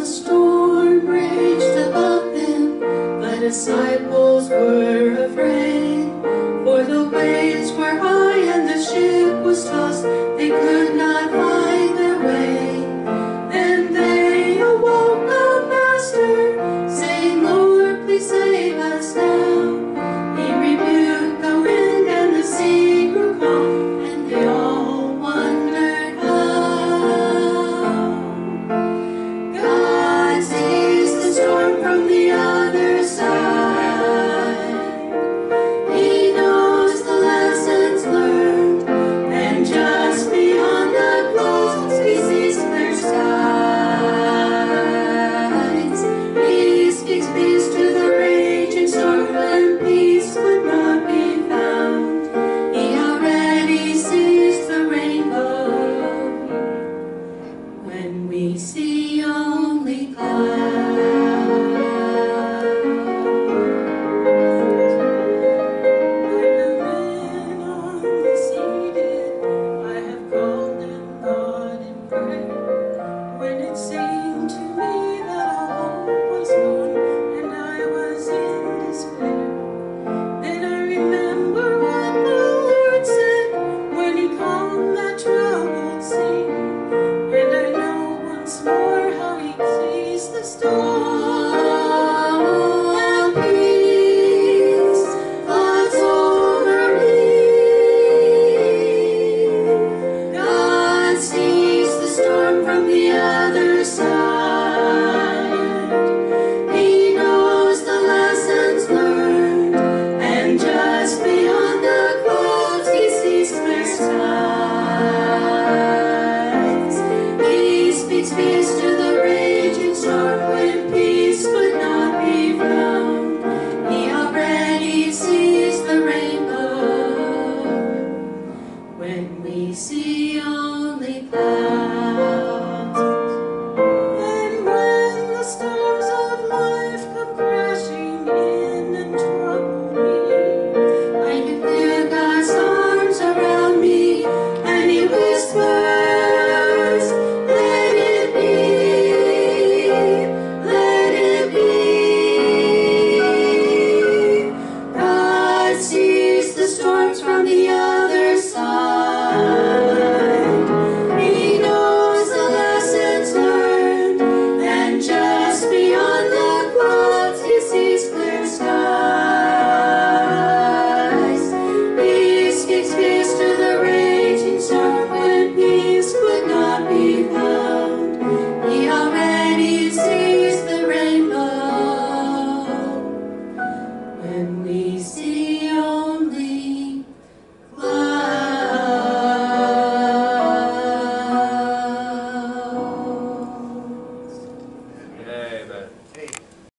the storm raged above them, the disciples were afraid. For the waves were high and the ship was tossed. They